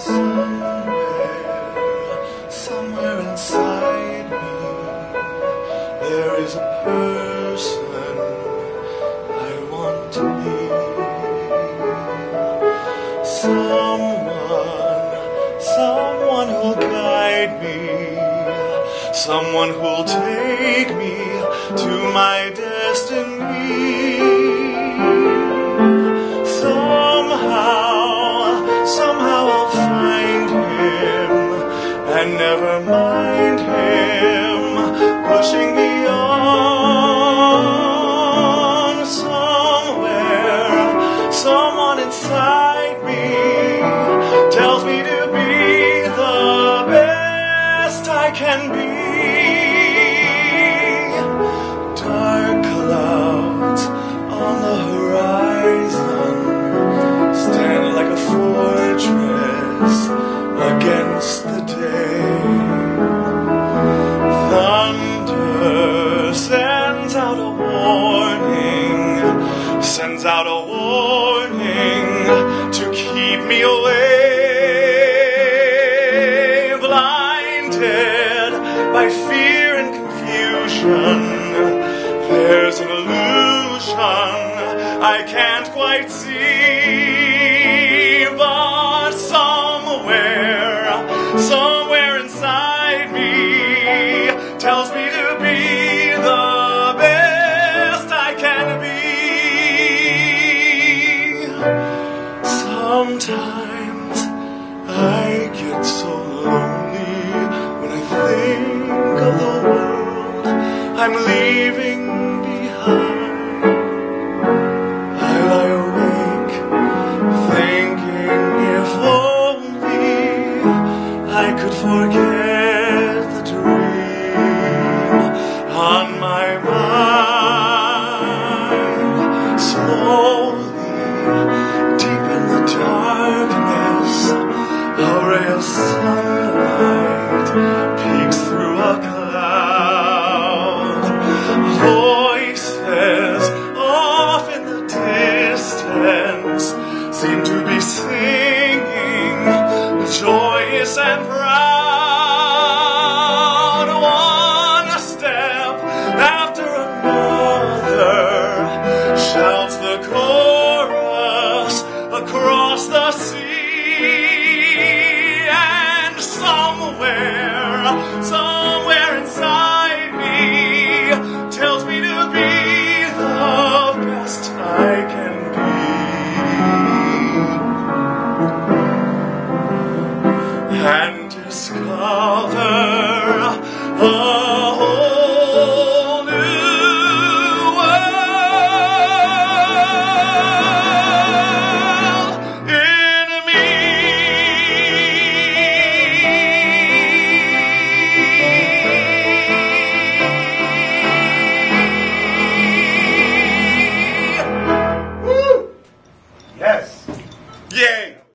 Somewhere, somewhere inside me, there is a person I want to be. Someone, someone who'll guide me, someone who'll take me to my destiny. And never mind him pushing me on. Somewhere, someone inside me tells me to be the best I can be. Dark clouds on the horizon stand like a fortress sends out a warning to keep me away. Blinded by fear and confusion, there's an illusion I can't quite see. Sometimes I get so lonely when I think of the world I'm leaving behind. I lie awake thinking if only I could forget the dream joyous and proud. One step after another shouts the chorus across the sea, Father.